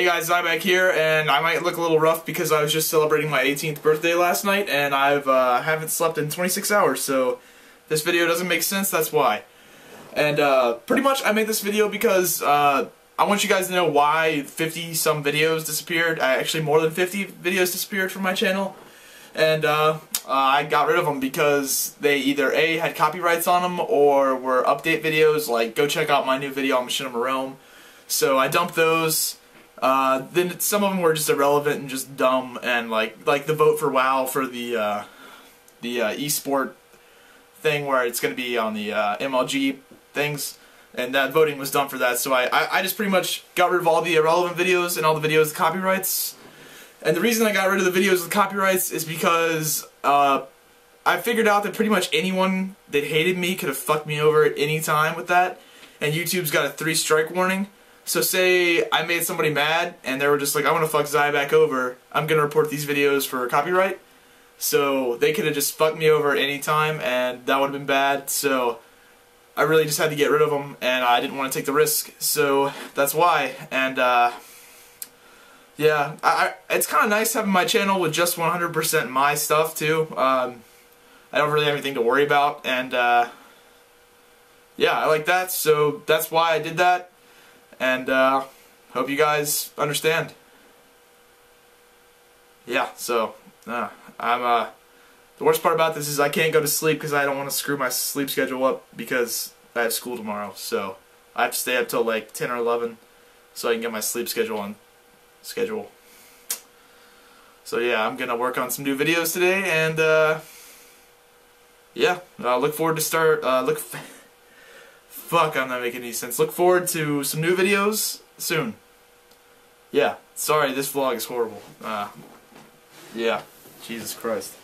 Hey guys, Zybak here, and I might look a little rough because I was just celebrating my 18th birthday last night, and I've uh, haven't slept in 26 hours, so this video doesn't make sense. That's why. And uh, pretty much, I made this video because uh, I want you guys to know why 50 some videos disappeared. I actually, more than 50 videos disappeared from my channel, and uh, I got rid of them because they either a had copyrights on them or were update videos. Like, go check out my new video on Machinima Realm. So I dumped those. Uh, then some of them were just irrelevant and just dumb, and like like the vote for WoW for the uh, the uh, esport thing where it's going to be on the uh, MLG things, and that voting was done for that. So I, I I just pretty much got rid of all the irrelevant videos and all the videos with copyrights. And the reason I got rid of the videos with copyrights is because uh, I figured out that pretty much anyone that hated me could have fucked me over at any time with that, and YouTube's got a three strike warning. So say I made somebody mad and they were just like, I want to fuck Zybak over, I'm going to report these videos for copyright. So they could have just fucked me over any time and that would have been bad. So I really just had to get rid of them and I didn't want to take the risk. So that's why. And uh, yeah, I, I it's kind of nice having my channel with just 100% my stuff too. Um, I don't really have anything to worry about and uh, yeah, I like that. So that's why I did that and uh, hope you guys understand. Yeah, so uh, I'm uh, the worst part about this is I can't go to sleep because I don't want to screw my sleep schedule up because I have school tomorrow. So I have to stay up till like 10 or 11 so I can get my sleep schedule on schedule. So yeah, I'm gonna work on some new videos today, and uh, yeah, uh, look forward to start. Uh, look. Fuck, I'm not making any sense. Look forward to some new videos soon. Yeah, sorry, this vlog is horrible. Uh, yeah, Jesus Christ.